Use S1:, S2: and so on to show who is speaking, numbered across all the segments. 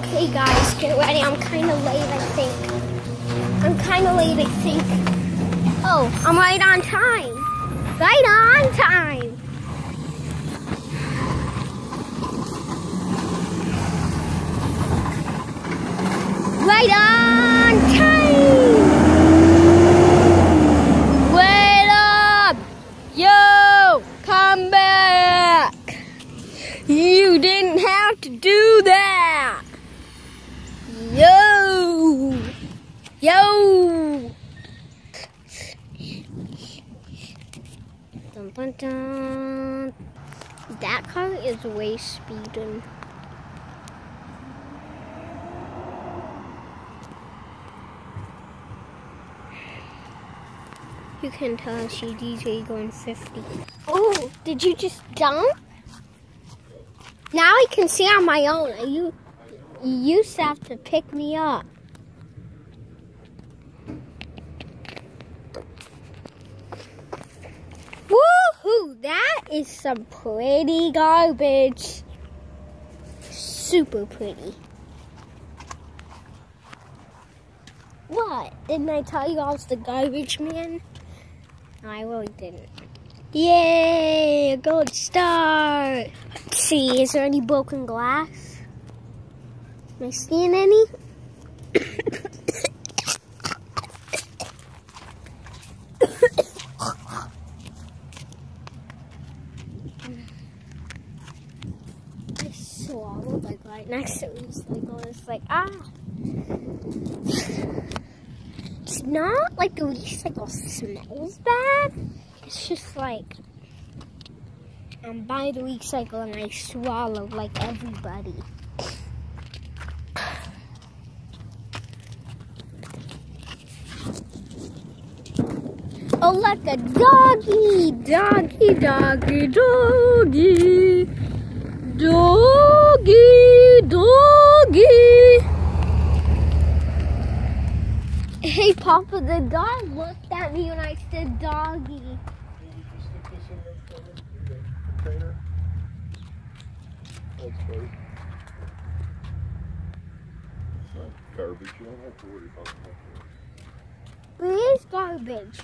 S1: Okay, guys, get ready. I'm kind of late, I think. I'm kind of late, I think. Oh, I'm right on time. Right on time. Right on time. Wait up. Yo, come back. You didn't have to do that. Yo. Yo. Dun, dun. That car is way speeding. You can tell she DJ going 50. Oh, did you just dump? Now I can see on my own. You, you used to have to pick me up. That is some pretty garbage. Super pretty. What? Didn't I tell you I was the garbage man? No, I really didn't. Yay! A gold star! Let's see, is there any broken glass? Am I seeing any? I swallowed like right next to me. So I was like, ah. It's not like the recycle smells bad. It's just like I'm by the recycle and I swallow like everybody. Oh, like a doggy, doggy, doggy, doggy, doggy, doggy. Hey, Papa, the dog looked at me when I said doggy.
S2: garbage, you don't have to worry about that.
S1: It is garbage.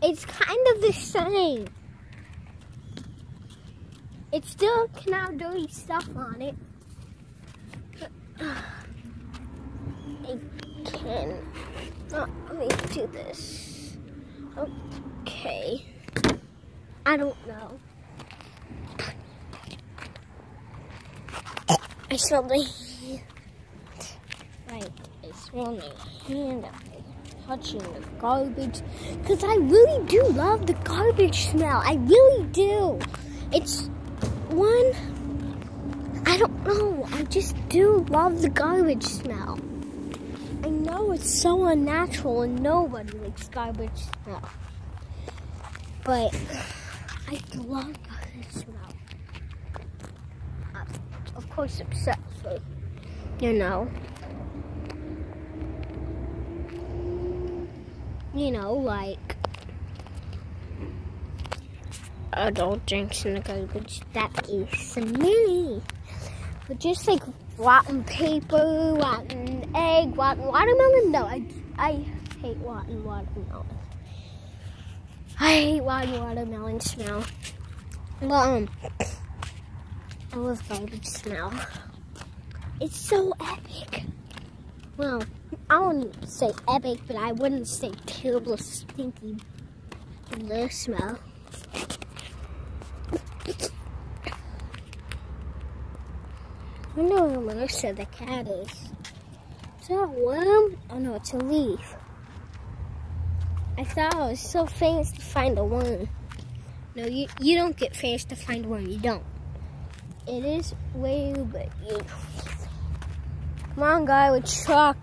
S1: It's kind of the same. It still can have dirty stuff on it. I can. Oh, let me this. Okay. I don't know. I smell my hand. Right, I smell my hand touching the garbage. Because I really do love the garbage smell. I really do. It's one, I don't know. I just do love the garbage smell. I know it's so unnatural and nobody likes garbage smell. But I love garbage smell. Of course, except for, you know, you know, like adult drinks in the garbage. That is smelly. But just like rotten paper, rotten egg, rotten watermelon. No, I, I hate rotten watermelon. I hate rotten watermelon smell. But, um, I love garbage smell. It's so epic. Well, I wouldn't say epic, but I wouldn't say terrible, stinky smell. I know where Melissa the cat is. A worm? Oh no, it's a leaf. I thought I was so famous to find a worm. No, you, you don't get famous to find a worm. You don't. It is way, but you. Come on, guy with bum.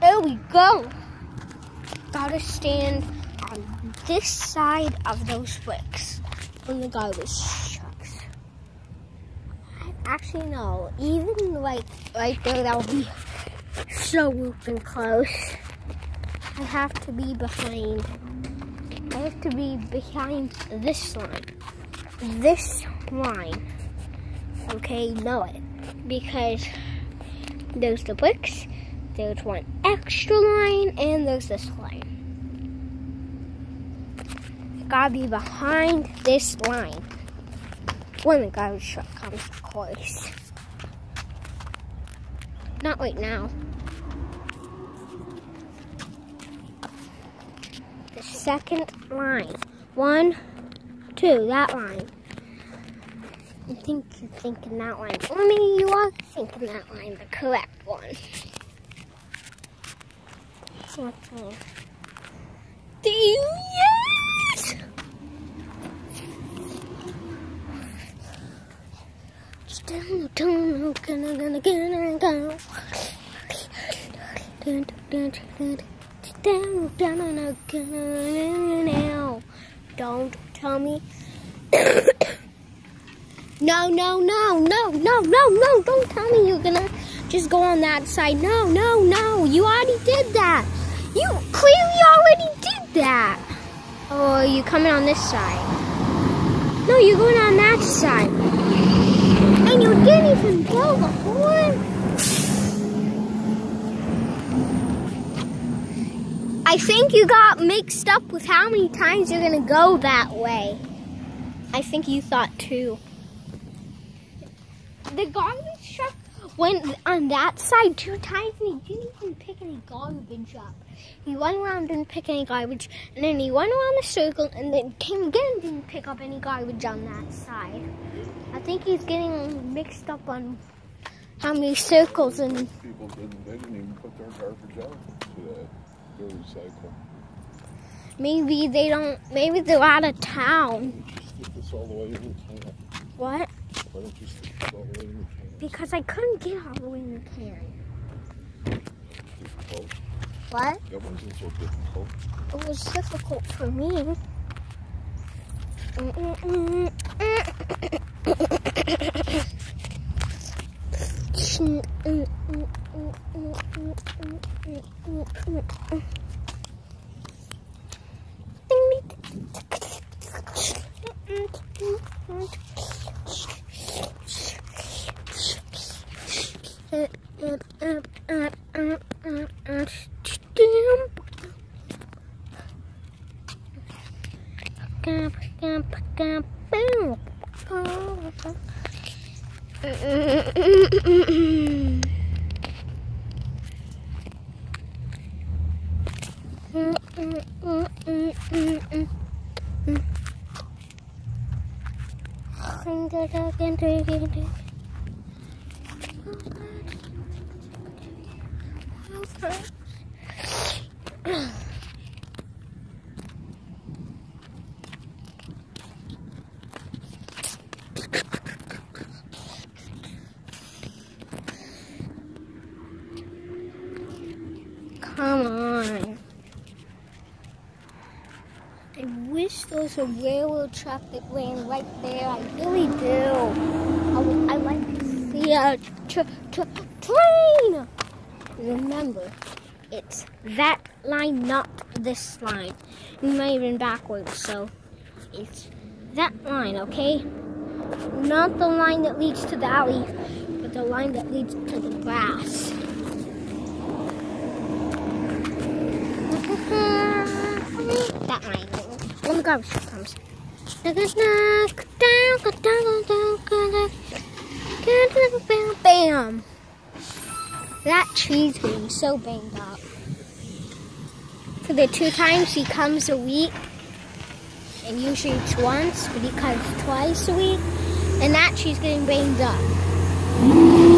S1: There we go. Gotta stand on this side of those bricks Oh when the guy garbage trucks. Actually, no. Even like right there, that would be so whooping close. I have to be behind I have to be behind this line. This line. Okay, know it. Because there's the bricks, there's one extra line, and there's this line. Gotta be behind this line. When the garbage truck comes, of course. Not right now. The second line. One, two, that line. I think you're thinking that line. Or maybe you are thinking that line, the correct one. What's wrong? Yes! Now. Don't tell me. no, no, no, no, no, no, no. Don't tell me you're gonna just go on that side. No, no, no. You already did that. You clearly already did that. Are you coming on this side? No, you're going on that side. You didn't even horn. I think you got mixed up with how many times you're gonna go that way. I think you thought two. The garbage truck went on that side two times and he didn't even pick any garbage up. He went around didn't pick any garbage and then he went around the circle and then came again and didn't pick up any garbage on that side. I think he's getting mixed up on how many circles and
S2: People didn't, they didn't even put their garbage out to that, their recycle.
S1: maybe they don't maybe they're out of town.
S2: Stick this all the way in the can.
S1: What?
S2: Why don't you stick this all the way in the can?
S1: Because I couldn't get all the way in the can.
S2: Difficult.
S1: What?
S2: That wasn't so difficult.
S1: It was difficult for me. Boom. I'm gonna go and do it. Oh, Come on. I wish there was a railroad track that ran right there. I really do. I I like to see a tr- tr- train. Remember, it's that line, not this line. You might have been backwards, so it's that line, okay? Not the line that leads to the alley, but the line that leads to the grass. that line. When the garbage comes. Bam! That tree's getting so banged up. For the two times he comes a week, and usually it's once, but he comes twice a week, and that tree's getting banged up.